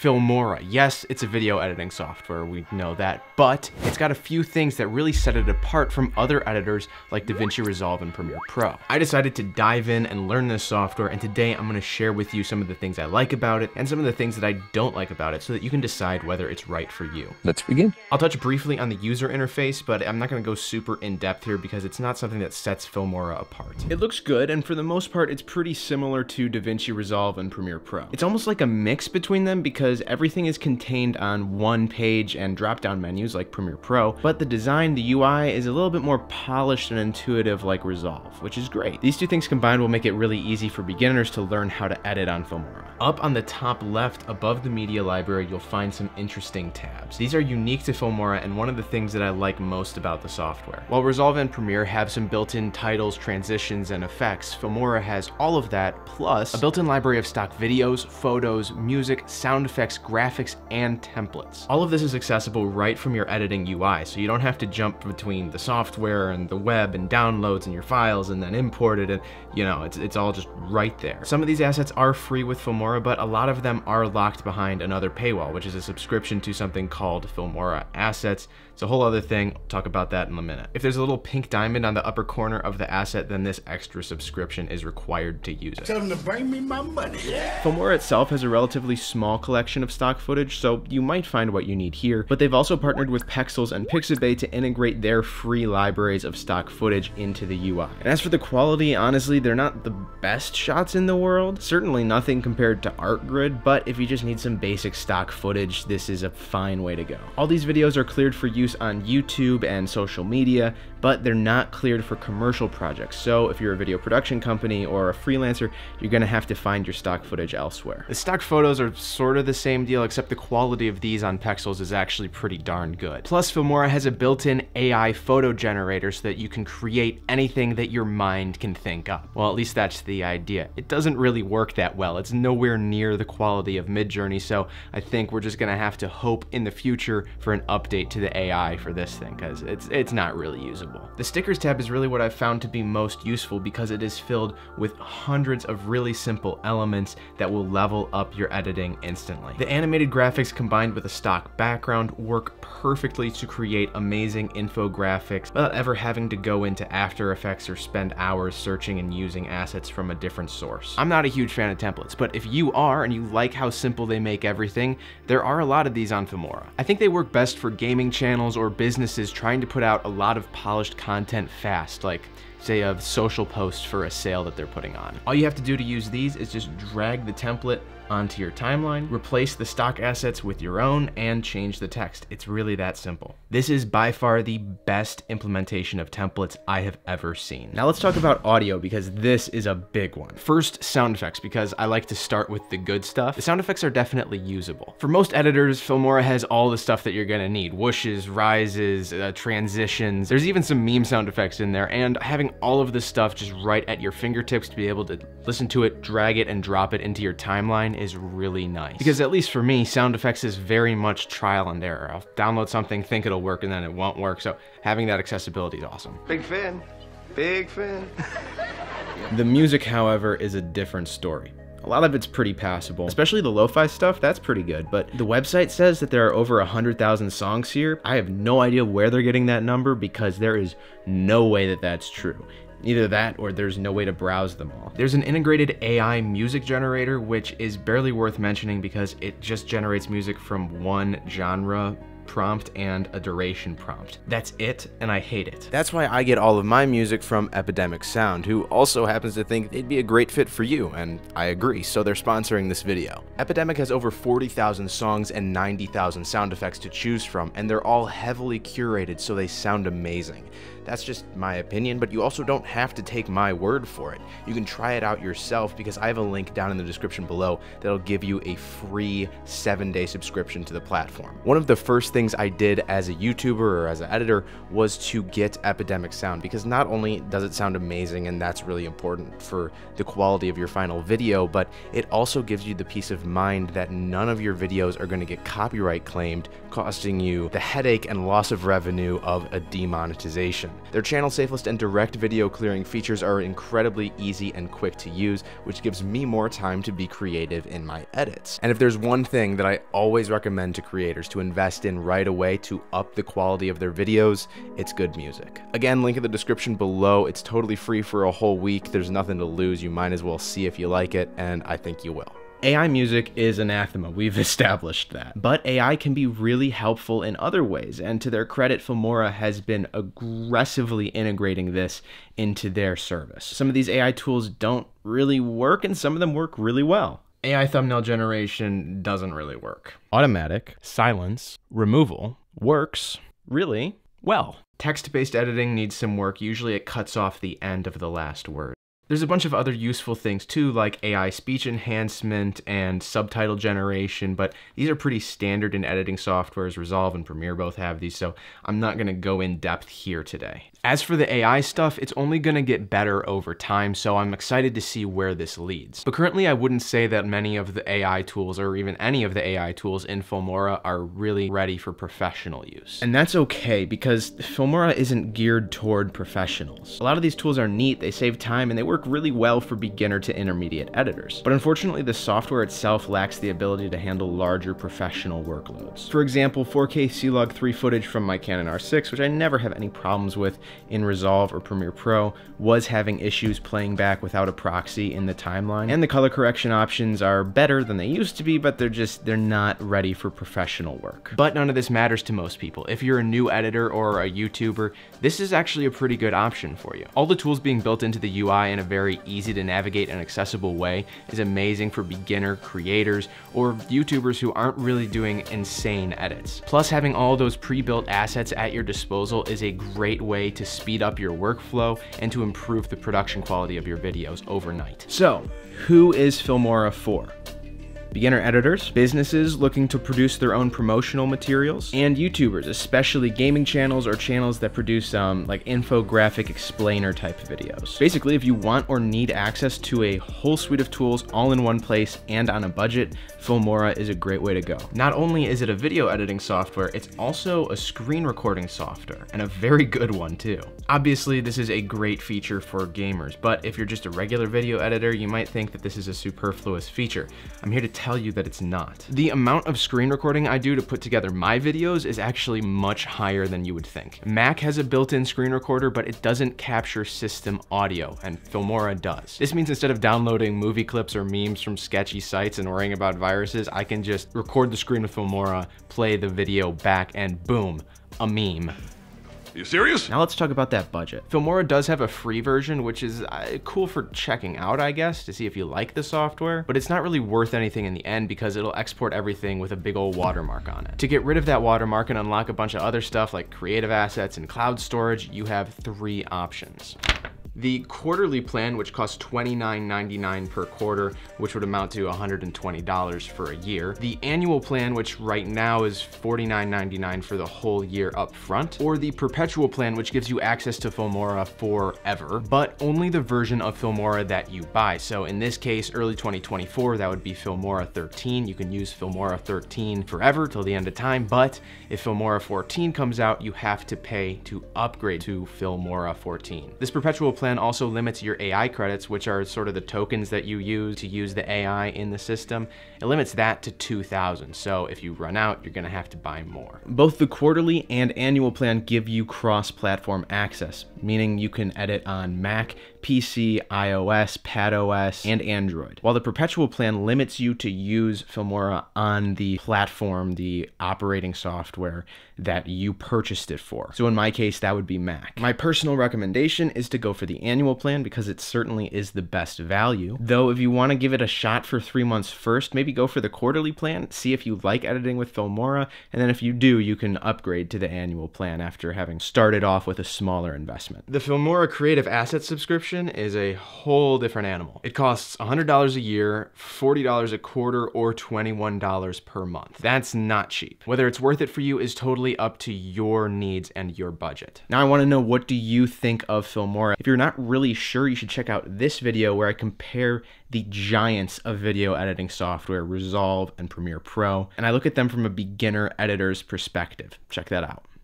Filmora. Yes, it's a video editing software, we know that, but it's got a few things that really set it apart from other editors like DaVinci Resolve and Premiere Pro. I decided to dive in and learn this software, and today I'm gonna share with you some of the things I like about it and some of the things that I don't like about it so that you can decide whether it's right for you. Let's begin. I'll touch briefly on the user interface, but I'm not gonna go super in depth here because it's not something that sets Filmora apart. It looks good, and for the most part, it's pretty similar to DaVinci Resolve and Premiere Pro. It's almost like a mix between them because everything is contained on one page and drop-down menus like Premiere Pro, but the design, the UI, is a little bit more polished and intuitive like Resolve, which is great. These two things combined will make it really easy for beginners to learn how to edit on Filmora. Up on the top left, above the media library, you'll find some interesting tabs. These are unique to Filmora and one of the things that I like most about the software. While Resolve and Premiere have some built-in titles, transitions, and effects, Filmora has all of that, plus a built-in library of stock videos, photos, music, sound effects, graphics, and templates. All of this is accessible right from your editing UI, so you don't have to jump between the software and the web and downloads and your files and then import it, and you know, it's, it's all just right there. Some of these assets are free with Filmora, but a lot of them are locked behind another paywall, which is a subscription to something called Filmora Assets. It's a whole other thing. I'll talk about that in a minute. If there's a little pink diamond on the upper corner of the asset, then this extra subscription is required to use it. Tell them to bring me my money. Filmora itself has a relatively small collection of stock footage, so you might find what you need here, but they've also partnered with Pexels and Pixabay to integrate their free libraries of stock footage into the UI. And as for the quality, honestly, they're not the best shots in the world. Certainly nothing compared to ArtGrid, but if you just need some basic stock footage, this is a fine way to go. All these videos are cleared for use on YouTube and social media, but they're not cleared for commercial projects. So if you're a video production company or a freelancer, you're gonna have to find your stock footage elsewhere. The stock photos are sort of the same deal, except the quality of these on Pexels is actually pretty darn good. Plus, Filmora has a built-in AI photo generator so that you can create anything that your mind can think up. Well, at least that's the idea. It doesn't really work that well. It's nowhere near the quality of Midjourney, so I think we're just gonna have to hope in the future for an update to the AI for this thing, because it's, it's not really usable. The stickers tab is really what I've found to be most useful because it is filled with hundreds of really simple elements that will level up your editing instantly. The animated graphics combined with a stock background work perfectly to create amazing infographics without ever having to go into After Effects or spend hours searching and using assets from a different source. I'm not a huge fan of templates, but if you are and you like how simple they make everything, there are a lot of these on Filmora. I think they work best for gaming channels or businesses trying to put out a lot of polished content fast, like say a social post for a sale that they're putting on. All you have to do to use these is just drag the template onto your timeline, replace the stock assets with your own, and change the text. It's really that simple. This is by far the best implementation of templates I have ever seen. Now let's talk about audio because this is a big one. First, sound effects because I like to start with the good stuff. The sound effects are definitely usable. For most editors, Filmora has all the stuff that you're gonna need. Whooshes, rises, uh, transitions. There's even some meme sound effects in there and having all of this stuff just right at your fingertips to be able to listen to it, drag it, and drop it into your timeline is really nice. Because at least for me, sound effects is very much trial and error. I'll download something, think it'll work, and then it won't work. So having that accessibility is awesome. Big fan. Big fan. The music, however, is a different story. A lot of it's pretty passable, especially the lo-fi stuff, that's pretty good, but the website says that there are over 100,000 songs here. I have no idea where they're getting that number because there is no way that that's true. Either that or there's no way to browse them all. There's an integrated AI music generator, which is barely worth mentioning because it just generates music from one genre prompt and a duration prompt. That's it, and I hate it. That's why I get all of my music from Epidemic Sound, who also happens to think they'd be a great fit for you, and I agree, so they're sponsoring this video. Epidemic has over 40,000 songs and 90,000 sound effects to choose from, and they're all heavily curated so they sound amazing. That's just my opinion, but you also don't have to take my word for it. You can try it out yourself because I have a link down in the description below that'll give you a free seven day subscription to the platform. One of the first things I did as a YouTuber or as an editor was to get Epidemic Sound because not only does it sound amazing and that's really important for the quality of your final video, but it also gives you the peace of mind that none of your videos are going to get copyright claimed, costing you the headache and loss of revenue of a demonetization. Their channel safelist and direct video clearing features are incredibly easy and quick to use, which gives me more time to be creative in my edits. And if there's one thing that I always recommend to creators to invest in right away to up the quality of their videos, it's good music. Again, link in the description below. It's totally free for a whole week. There's nothing to lose. You might as well see if you like it, and I think you will. AI music is anathema, we've established that. But AI can be really helpful in other ways, and to their credit, Filmora has been aggressively integrating this into their service. Some of these AI tools don't really work, and some of them work really well. AI thumbnail generation doesn't really work. Automatic, silence, removal works really well. Text based editing needs some work. Usually it cuts off the end of the last word. There's a bunch of other useful things too, like AI speech enhancement and subtitle generation, but these are pretty standard in editing softwares. Resolve and Premiere both have these, so I'm not going to go in depth here today. As for the AI stuff, it's only going to get better over time, so I'm excited to see where this leads. But currently, I wouldn't say that many of the AI tools, or even any of the AI tools in Filmora, are really ready for professional use. And that's okay, because Filmora isn't geared toward professionals. A lot of these tools are neat, they save time, and they work really well for beginner to intermediate editors. But unfortunately, the software itself lacks the ability to handle larger professional workloads. For example, 4K C-Log 3 footage from my Canon R6, which I never have any problems with, in Resolve or Premiere Pro was having issues playing back without a proxy in the timeline. And the color correction options are better than they used to be, but they're just, they're not ready for professional work. But none of this matters to most people. If you're a new editor or a YouTuber, this is actually a pretty good option for you. All the tools being built into the UI in a very easy to navigate and accessible way is amazing for beginner creators or YouTubers who aren't really doing insane edits. Plus having all those pre-built assets at your disposal is a great way to speed up your workflow and to improve the production quality of your videos overnight. So, who is Filmora for? Beginner editors, businesses looking to produce their own promotional materials, and YouTubers, especially gaming channels or channels that produce um, like infographic explainer type videos. Basically, if you want or need access to a whole suite of tools all in one place and on a budget, Filmora is a great way to go. Not only is it a video editing software, it's also a screen recording software, and a very good one too. Obviously, this is a great feature for gamers, but if you're just a regular video editor, you might think that this is a superfluous feature. I'm here to tell you that it's not. The amount of screen recording I do to put together my videos is actually much higher than you would think. Mac has a built-in screen recorder, but it doesn't capture system audio, and Filmora does. This means instead of downloading movie clips or memes from sketchy sites and worrying about viruses, I can just record the screen with Filmora, play the video back, and boom, a meme. You serious? Now let's talk about that budget. Filmora does have a free version, which is uh, cool for checking out, I guess, to see if you like the software, but it's not really worth anything in the end because it'll export everything with a big old watermark on it. To get rid of that watermark and unlock a bunch of other stuff like creative assets and cloud storage, you have three options. The quarterly plan, which costs $29.99 per quarter, which would amount to $120 for a year. The annual plan, which right now is $49.99 for the whole year up front, or the perpetual plan, which gives you access to Filmora forever, but only the version of Filmora that you buy. So in this case, early 2024, that would be Filmora 13. You can use Filmora 13 forever till the end of time, but if Filmora 14 comes out, you have to pay to upgrade to Filmora 14. This perpetual plan plan also limits your AI credits, which are sort of the tokens that you use to use the AI in the system. It limits that to 2,000. So if you run out, you're gonna have to buy more. Both the quarterly and annual plan give you cross-platform access, meaning you can edit on Mac, PC, iOS, iPadOS, and Android. While the perpetual plan limits you to use Filmora on the platform, the operating software that you purchased it for. So in my case, that would be Mac. My personal recommendation is to go for the annual plan because it certainly is the best value. Though if you want to give it a shot for three months first, maybe go for the quarterly plan, see if you like editing with Filmora, and then if you do, you can upgrade to the annual plan after having started off with a smaller investment. The Filmora Creative Asset subscription is a whole different animal. It costs $100 a year, $40 a quarter, or $21 per month. That's not cheap. Whether it's worth it for you is totally up to your needs and your budget. Now I want to know what do you think of Filmora? If you're not really sure, you should check out this video where I compare the giants of video editing software, Resolve and Premiere Pro, and I look at them from a beginner editor's perspective. Check that out.